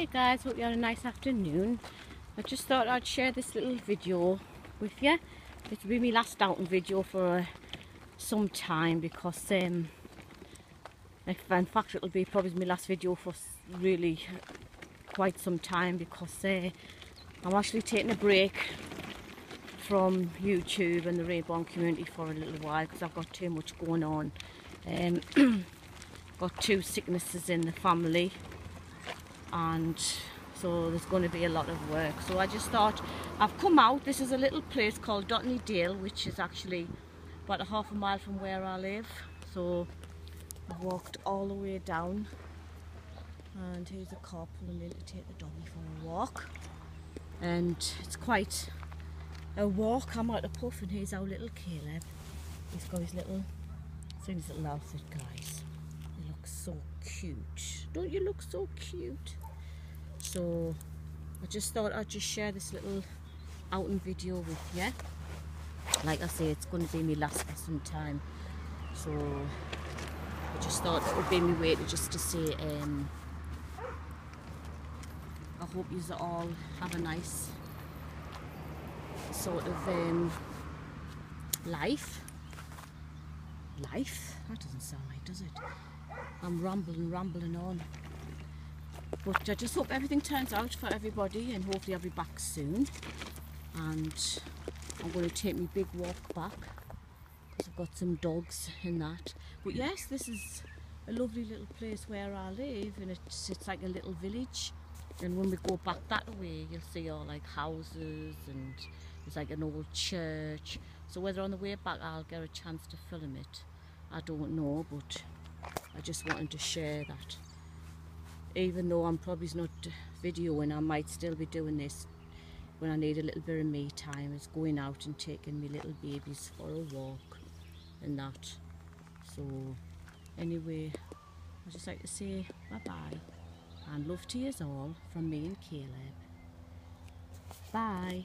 Hey guys, hope you had a nice afternoon. I just thought I'd share this little video with you. It'll be my last outing video for uh, some time because um, in fact it'll be probably my last video for really quite some time because uh, I'm actually taking a break from YouTube and the Reborn community for a little while because I've got too much going on. Um, got two sicknesses in the family and so there's going to be a lot of work. So I just thought I've come out this is a little place called Dotney Dale which is actually about a half a mile from where I live. So I've walked all the way down and here's a car pulling in to take the doggy for a walk. And it's quite a walk. I'm at a puff and here's our little Caleb. He's got his little seen his little outfit guys. He looks so cute. Don't you look so cute so I just thought I'd just share this little outing video with you like I say it's going to be me last for some time. So I just thought it would be me way to just to say um, I hope you all have a nice sort of um, life. Life? That doesn't sound right does it? I'm rambling rambling on but I just hope everything turns out for everybody and hopefully I'll be back soon. And I'm going to take my big walk back because I've got some dogs in that. But yes, this is a lovely little place where I live and it's, it's like a little village. And when we go back that way, you'll see all like houses and there's like an old church. So whether on the way back I'll get a chance to film it, I don't know, but I just wanted to share that even though I'm probably not videoing I might still be doing this when I need a little bit of me time is going out and taking my little babies for a walk and that. So anyway I just like to say bye bye and love to you all from me and Caleb. Bye